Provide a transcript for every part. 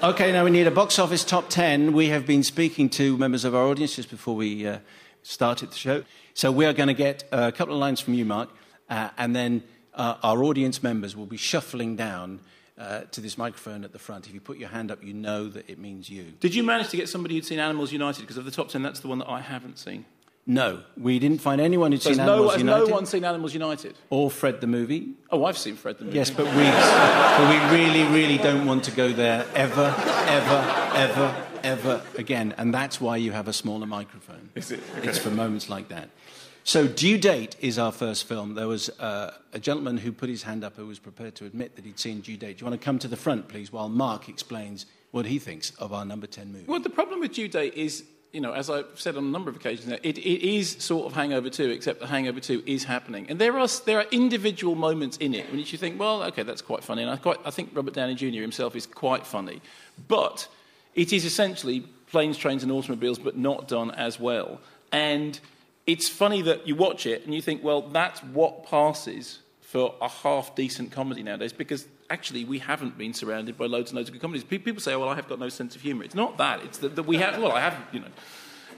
Okay, now we need a box office top 10. We have been speaking to members of our audience just before we uh, started the show. So we are going to get a couple of lines from you, Mark, uh, and then uh, our audience members will be shuffling down uh, to this microphone at the front. If you put your hand up, you know that it means you. Did you manage to get somebody who'd seen Animals United? Because of the top 10, that's the one that I haven't seen. No, we didn't find anyone who'd So seen has no, Animals has United no one seen Animals United? or Fred the movie. Oh, I've seen Fred the movie. Yes, but we, but we really, really don't want to go there ever, ever, ever, ever again. And that's why you have a smaller microphone. Is it? It's for moments like that. So, Due Date is our first film. There was uh, a gentleman who put his hand up who was prepared to admit that he'd seen Due Date. Do you want to come to the front, please, while Mark explains what he thinks of our number 10 movie? Well, the problem with Due Date is, you know, as I've said on a number of occasions, it, it is sort of Hangover 2, except the Hangover 2 is happening. And there are, there are individual moments in it which you think, well, okay, that's quite funny. And I, quite, I think Robert Downey Jr. himself is quite funny. But it is essentially planes, trains, and automobiles, but not done as well. And it's funny that you watch it and you think, well, that's what passes for a half decent comedy nowadays because actually we haven't been surrounded by loads and loads of good comedies. People say, oh, well, I have got no sense of humour. It's not that. It's that, that we have, well, I have, you know,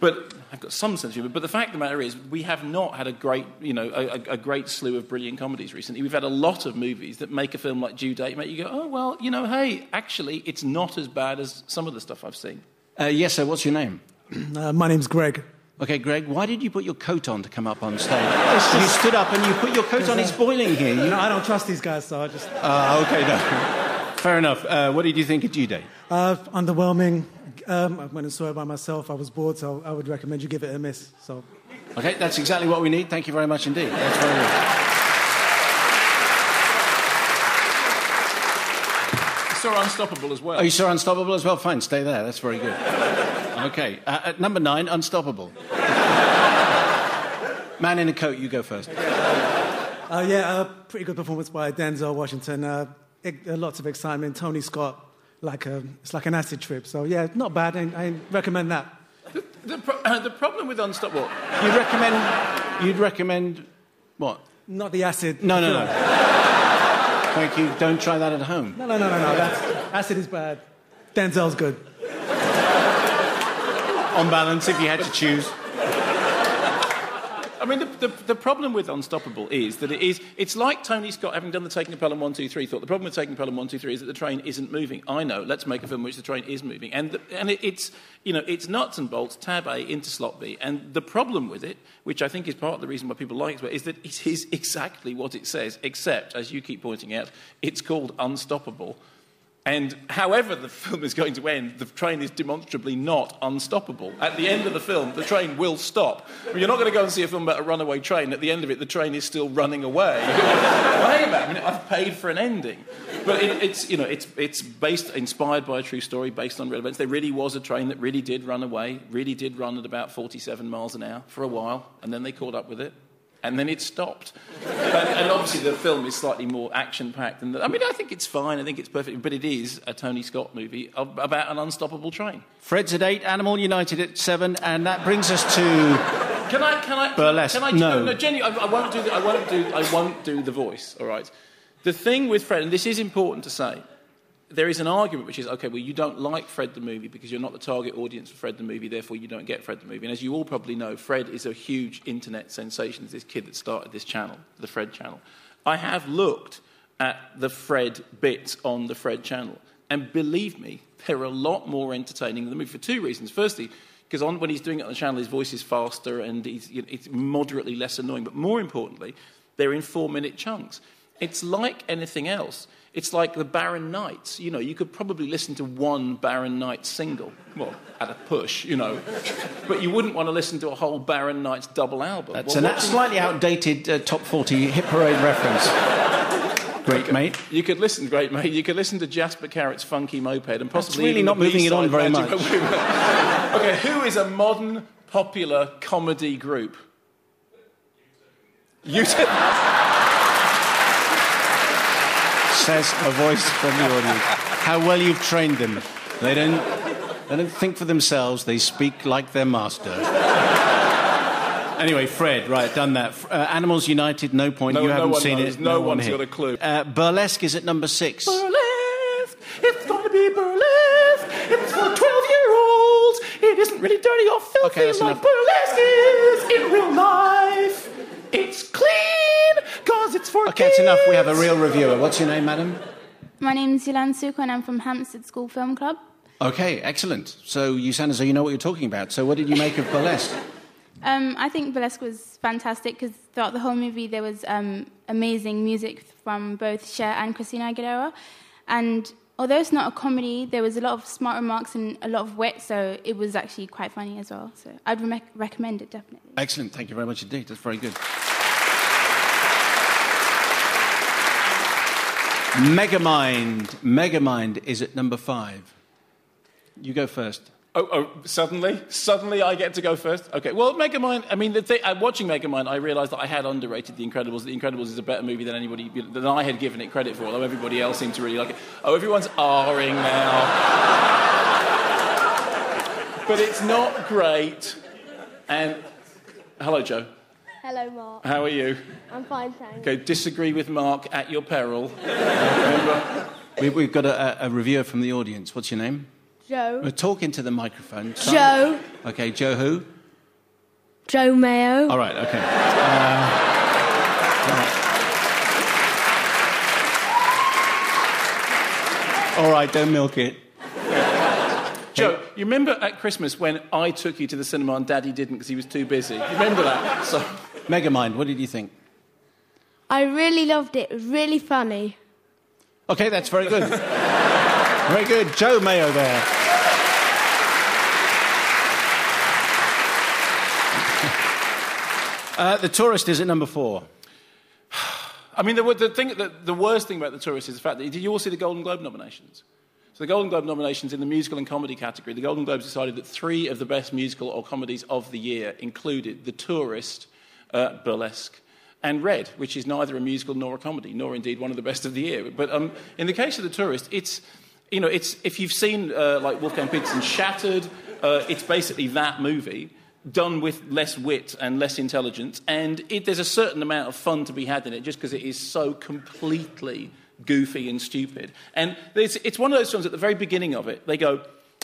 but I've got some sense of humour. But the fact of the matter is, we have not had a great, you know, a, a- a great slew of brilliant comedies recently. We've had a lot of movies that make a film like Due Date make you go, oh, well, you know, hey, actually, it's not as bad as some of the stuff I've seen. Uh, yes, sir, what's your name? Uh, my name's Greg. Okay, Greg, why did you put your coat on to come up on stage? You stood up and you put your coat on. It's boiling here. You You know. know, I don't trust these guys, so I just. Ah, okay, no. Fair enough. Uh, what did you think of Due Date? Uh, underwhelming. Um, I went and saw it by myself. I was bored, so I would recommend you give it a miss. So, Okay, that's exactly what we need. Thank you very much indeed. That's very good. I saw Unstoppable as well. Oh, you saw Unstoppable as well? Fine, stay there. That's very good. Okay, uh, at number nine, Unstoppable. Man in a coat, you go first. uh, yeah, uh, pretty good performance by Denzel Washington. Uh, it, uh, lots of excitement. Tony Scott, like a, it's like an acid trip. So yeah, not bad. I, I recommend that. The, pro- uh, the problem with Unstoppable, You'd recommend. You'd recommend what? Not the acid. No, no, no. Thank you. Don't try that at home. No, no, no, no, no. That's, acid is bad. Denzel's good. On balance, if you had to choose. I mean, the, the, the problem with Unstoppable is that it is, it's like Tony Scott, having done the Taking Pelham 1, 2, 3, thought the problem with Taking Pelham 1, 2, 3 is that the train isn't moving. I know, let's make a film which the train is moving. And, the, and it, it's, you know, it's nuts and bolts, tab A into slot B. And the problem with it, which I think is part of the reason why people like it, is that it is exactly what it says, except, as you keep pointing out, it's called Unstoppable. And however the film is going to end, the train is demonstrably not unstoppable. At the end of the film, the train will stop. You're not going to go and see a film about a runaway train. At the end of it, the train is still running away. Wait a minute, I've paid for an ending. But it, it's, you know, it's, it's based, inspired by a true story, based on real events. There really was a train that really did run away, really did run at about 47 miles an hour for a while, and then they caught up with it. And then it stopped. and, and obviously, the film is slightly more action packed. than the- I mean, I think it's fine. I think it's perfect. But it is a Tony Scott movie of, about an unstoppable train. Fred's at eight, Animal United at seven, and that brings us to. Can I? Can I? Burlesque, Can I? no. no, Jenny, I, I won't do. The, I won't do. I won't do the voice. All right. The thing with Fred, and this is important to say, there is an argument which is okay. Well, you don't like Fred the movie because you're not the target audience for Fred the movie. Therefore, you don't get Fred the movie. And as you all probably know, Fred is a huge internet sensation. It's this kid that started this channel, the Fred channel. I have looked at the Fred bits on the Fred channel, and believe me, they're a lot more entertaining than the movie for two reasons. Firstly, because when he's doing it on the channel, his voice is faster and you know, it's moderately less annoying. But more importantly, they're in four minute chunks. It's like anything else. It's like the Barron Knights. You know, you could probably listen to one Barron Knights single, well, at a push, you know, but you wouldn't want to listen to a whole Barron Knights double album. That's Well, a slightly outdated uh, top 40 hit parade reference. Great, mate. You could listen, great mate. You could listen to Jasper Carrott's Funky Moped and possibly really not moving it on very much. Okay, who is a modern popular comedy group? You says a voice from the audience. How well you've trained them. They don't, they don't think for themselves, they speak like their master. anyway, Fred, right, done that. Uh, Animals United, no point. No, you haven't seen knows. it. No, no one's one got a clue. Uh, burlesque is at number six. Burlesque, it's going to be burlesque. It's for 12 year olds. It isn't really dirty or filthy okay, like enough. burlesque is in real life. It's clean because it's for Okay, it's enough. We have a real reviewer. What's your name, madam? My name's Yulan Suko and I'm from Hampstead School Film Club. Okay, excellent. So you sound as though you know what you're talking about. So what did you make of Burlesque? Um, I think Burlesque was fantastic because throughout the whole movie there was um, amazing music from both Cher and Christina Aguilera. And although it's not a comedy, there was a lot of smart remarks and a lot of wit, so it was actually quite funny as well. So I'd re- recommend it definitely. Excellent. Thank you very much indeed. That's very good. Megamind. Megamind is at number five. You go first. Oh, oh, suddenly? Suddenly I get to go first? Okay. Well, Megamind, I mean, the thing, uh, watching Megamind, I realised that I had underrated The Incredibles. The Incredibles is a better movie than anybody, than I had given it credit for, although everybody else seemed to really like it. Oh, everyone's R-ing now. but it's not great. And, hello, Joe. Hello, Mark. How are you? I'm fine, thanks. Okay, disagree with Mark at your peril. We, we've got a, a reviewer from the audience. What's your name? Joe. We're talking to the microphone. Son. Joe. Okay, Joe who? Joe Mayo. All right, okay. Uh, all right. All right, don't milk it. Joe, you remember at Christmas when I took you to the cinema and Daddy didn't because he was too busy? You remember that? So, Megamind, what did you think? I really loved it. It was really funny. Okay, that's very good. very good. Joe Mayo there. Uh, the tourist is at number four. I mean, the, the, thing, the, the worst thing about The Tourist is the fact that, did you all see the Golden Globe nominations? So the Golden Globe nominations in the musical and comedy category, the Golden Globes decided that three of the best musical or comedies of the year included The Tourist, uh, Burlesque, and Red, which is neither a musical nor a comedy, nor indeed one of the best of the year. But um, in the case of The Tourist, it's, you know, it's, if you've seen uh, like Wolfgang Petersen's Shattered, uh, it's basically that movie done with less wit and less intelligence, and it, there's a certain amount of fun to be had in it just because it is so completely goofy and stupid. And it's, it's one of those films at the very beginning of it, they go,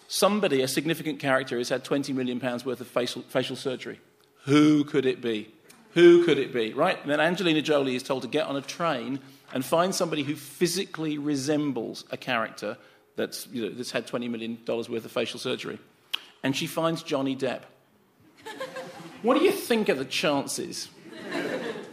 somebody, a significant character, has had 20 million pounds worth of facial, facial surgery. Who could it be? Who could it be? Right? And then Angelina Jolie is told to get on a train and find somebody who physically resembles a character that's, you know, that's had $20 million worth of facial surgery. And she finds Johnny Depp. What do you think are the chances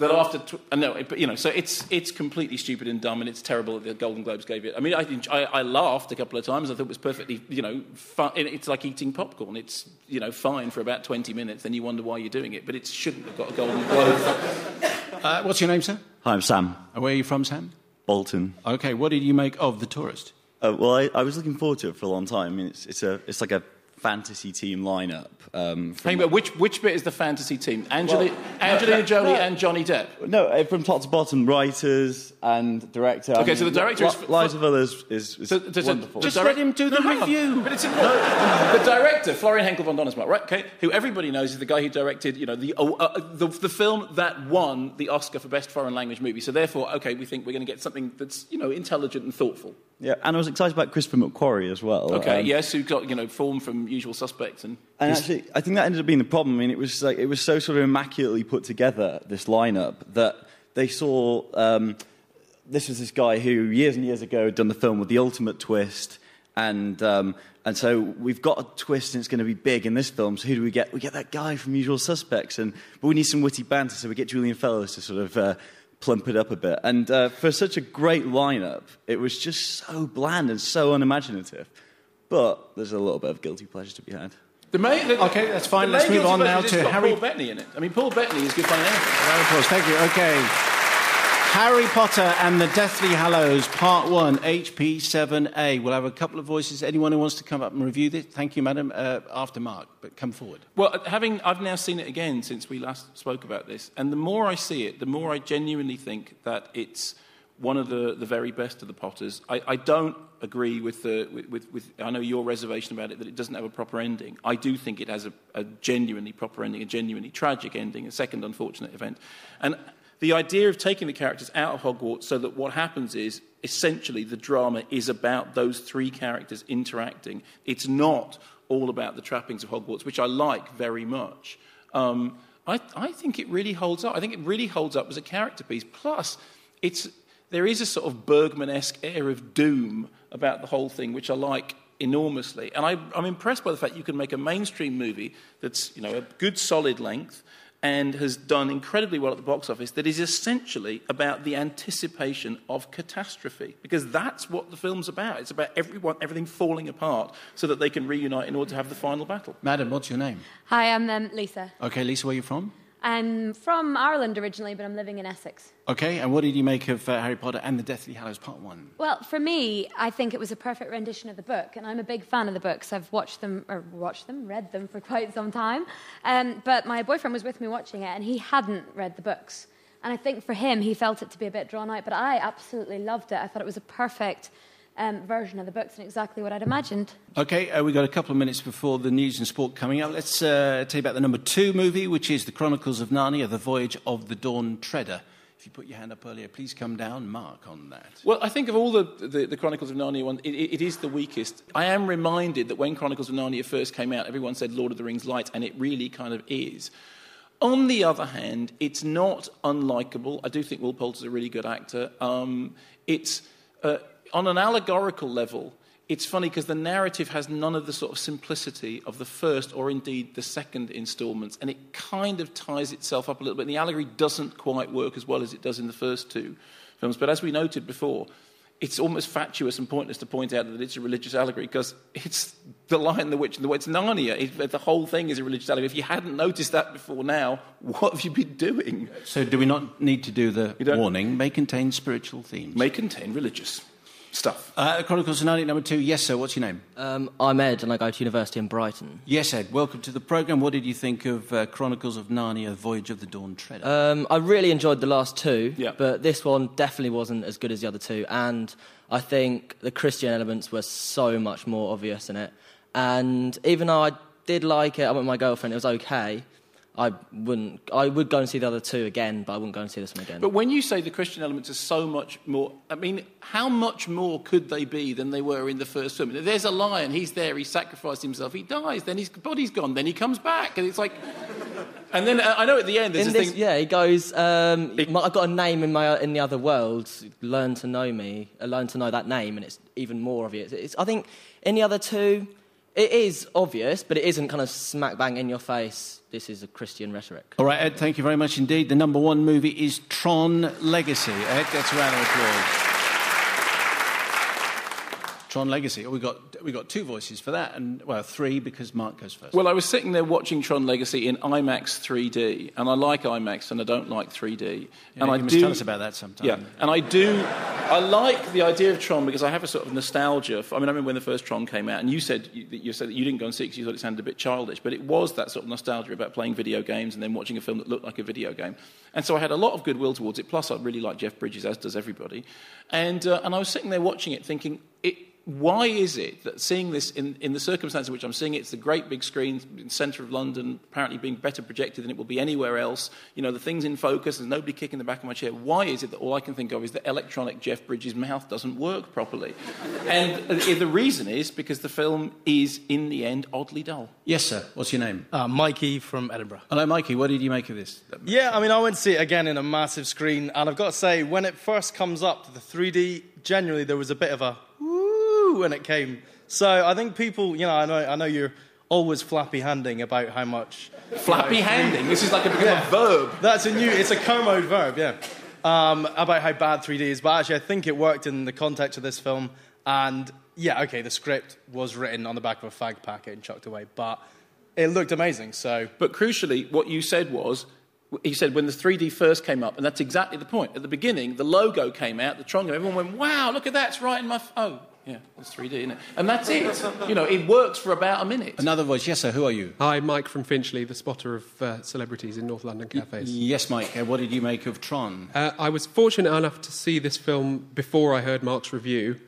that after tw- uh, no, it- but you know, so it's it's completely stupid and dumb, and it's terrible that the Golden Globes gave it. I mean, I, I, I laughed a couple of times. I thought it was perfectly, you know, fun. It's like eating popcorn. It's you know fine for about twenty minutes, then you wonder why you're doing it, but it shouldn't have got a Golden Globe. Uh, what's your name, sir? Hi, I'm Sam where are you from, Sam? Bolton. Okay, what did you make of The Tourist? Uh, well, I, I was looking forward to it for a long time. I mean, it's, it's, a, it's like a fantasy team lineup. Um, from, Hang on, which which bit is the fantasy team? Angeli- Angelina Jolie and Johnny Depp. no, uh, from top to bottom, writers and director. I Okay, so the director is- Lives of Others is, is So there's a- wonderful. Just direct- let him do the No, review. But it's important. the director, Florian Henckel von Donnersmarck, right? Okay, who everybody knows is the guy who directed, you know, the, uh, uh, the the film that won the Oscar for best foreign language movie. So therefore, okay, we think we're going to get something that's you know intelligent and thoughtful. Yeah, and I was excited about Christopher McQuarrie as well. Okay, Um, yes, who got you know form from Usual Suspects and. And actually, I think that ended up being the problem. I mean, it was like it was so sort of immaculately put together this lineup that they saw. Um, this was this guy who years and years ago had done the film with the ultimate twist, and um, and so we've got a twist and it's going to be big in this film. So who do we get? We get that guy from Usual Suspects, and but we need some witty banter, so we get Julian Fellowes to sort of. Uh, Plump it up a bit. And uh, for such a great lineup, it was just so bland and so unimaginative. But there's a little bit of guilty pleasure to be had. The main, the, Okay, that's fine. Let's move on now to Harry- Paul Bettany in it. I mean, Paul Bettany is good fun in. Round of applause. Thank you. Okay. Harry Potter and the Deathly Hallows, Part 1, HP7A. We'll have a couple of voices. Anyone who wants to come up and review this? Thank you, madam. Uh, after Mark, but come forward. Well, having I've now seen it again since we last spoke about this, and the more I see it, the more I genuinely think that it's one of the, the very best of the Potters. I, I don't agree with the with, with, with I know your reservation about it that it doesn't have a proper ending. I do think it has a, a genuinely proper ending, a genuinely tragic ending, a second unfortunate event, and the idea of taking the characters out of Hogwarts so that what happens is essentially the drama is about those three characters interacting. It's not all about the trappings of Hogwarts, which I like very much. Um, I, I think it really holds up. I think it really holds up as a character piece. Plus, it's, there is a sort of Bergman-esque air of doom about the whole thing, which I like enormously. And I, I'm impressed by the fact you can make a mainstream movie that's you know a good solid length and has done incredibly well at the box office that is essentially about the anticipation of catastrophe because that's what the film's about it's about everyone everything falling apart so that they can reunite in order to have the final battle Madam, what's your name? Hi, I'm um, Lisa. Okay, Lisa, where are you from? I'm from Ireland originally, but I'm living in Essex. Okay, and what did you make of uh, Harry Potter and the Deathly Hallows Part 1? Well, for me, I think it was a perfect rendition of the book, and I'm a big fan of the books. I've watched them, or watched them, read them for quite some time. Um, but my boyfriend was with me watching it, and he hadn't read the books. And I think for him, he felt it to be a bit drawn out, but I absolutely loved it. I thought it was a perfect um, version of the books and exactly what I'd imagined. Okay, uh, we've got a couple of minutes before the news and sport coming up. Let's uh, tell you about the number two movie, which is The Chronicles of Narnia, The Voyage of the Dawn Treader. If you put your hand up earlier, please come down. Mark on that. Well, I think of all the, the, the Chronicles of Narnia one, it, it is the weakest. I am reminded that when Chronicles of Narnia first came out, everyone said Lord of the Rings light, and it really kind of is. On the other hand, it's not unlikable. I do think Will Poulter's a really good actor. Um, it's uh, on an allegorical level. It's funny because the narrative has none of the sort of simplicity of the first or indeed the second installments, and it kind of ties itself up a little bit. And the allegory doesn't quite work as well as it does in the first two films. But as we noted before, it's almost fatuous and pointless to point out that it's a religious allegory because it's the Lion, the Witch, and the Witch. It's Narnia. It, the whole thing is a religious allegory. If you hadn't noticed that before now, what have you been doing? So, do we not need to do the warning? May contain spiritual themes. May contain religious stuff. Uh, Chronicles of Narnia, number two. Yes, sir. What's your name? Um, I'm Ed, and I go to university in Brighton. Yes, Ed. Welcome to the programme. What did you think of uh, Chronicles of Narnia, Voyage of the Dawn Treader? Um, I really enjoyed the last two, Yeah. but this one definitely wasn't as good as the other two. And I think the Christian elements were so much more obvious in it. And even though I did like it, I went with my girlfriend, it was okay. I wouldn't. I would go and see the other two again, but I wouldn't go and see this one again. But when you say the Christian elements are so much more, I mean, how much more could they be than they were in the first film? There's a lion, he's there, he sacrificed himself, he dies, then his body's gone, then he comes back, and it's like. And then uh, I know at the end there's in this this, thing. yeah, he goes. Um, I've got a name in my in the other world. Learn to know me. uh, Learn to know that name, and it's even more obvious. It's, I think in the other two, it is obvious, but it isn't kind of smack bang in your face. This is a Christian rhetoric. All right, Ed, thank you very much indeed. The number one movie is Tron Legacy. Ed gets a round of applause. Tron Legacy. We got we got two voices for that, and well, three because Mark goes first. Well, I was sitting there watching Tron Legacy in IMAX 3D, and I like IMAX and I don't like 3D. Yeah, and I must do, tell us about that sometime. Yeah, and I do. I like the idea of Tron because I have a sort of nostalgia. For, I mean, I remember when the first Tron came out, and you said you, you said that you didn't go and see it because you thought it sounded a bit childish, but it was that sort of nostalgia about playing video games and then watching a film that looked like a video game. And so I had a lot of goodwill towards it. Plus, I really like Jeff Bridges, as does everybody. And uh, and I was sitting there watching it, thinking it why is it that seeing this in, in the circumstances in which I'm seeing it, it's the great big screen in the centre of London, apparently being better projected than it will be anywhere else. You know, the thing's in focus, there's nobody kicking the back of my chair. Why is it that all I can think of is that electronic Jeff Bridges' mouth doesn't work properly? and uh, the reason is because the film is, in the end, oddly dull. Yes, sir. What's your name? Uh, Mikey from Edinburgh. Hello, Mikey. What did you make of this? Yeah, I mean, I went to see it again in a massive screen, and I've got to say, when it first comes up to the 3D, generally there was a bit of a woo when it came. So I think people, you know, I know, I know you're always flappy handing about how much. Flappy handing? This is like a, Yeah. a verb. That's a new, it's a Kermode verb, yeah. Um, about how bad 3D is, but actually I think it worked in the context of this film. And yeah, okay, the script was written on the back of a fag packet and chucked away, but it looked amazing. So But crucially, what you said was, he said when the 3D first came up, and that's exactly the point. At the beginning, the logo came out, the Tron, everyone went, wow, look at that, it's right in my. F-. Oh, yeah, it's 3D, isn't it? And that's it. You know, it works for about a minute. Another voice. Yes, sir. Who are you? Hi, Mike from Finchley, the spotter of uh, celebrities in North London cafes. Yes, Mike. Uh, what did you make of Tron? Uh, I was fortunate enough to see this film before I heard Mark's review.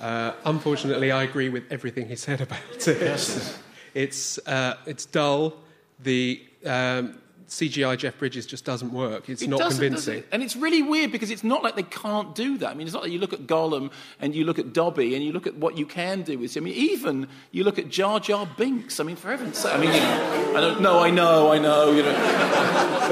Uh, unfortunately, I agree with everything he said about it. Yes. It's, uh, it's dull. The um, CGI Jeff Bridges just doesn't work. It's It not convincing. it? And it's really weird because it's not like they can't do that. I mean, it's not like you look at Gollum and you look at Dobby and you look at what you can do with him. I mean, even you look at Jar Jar Binks. I mean, for heaven's sake. I mean, you know, I don't, no, I know, I know, you know.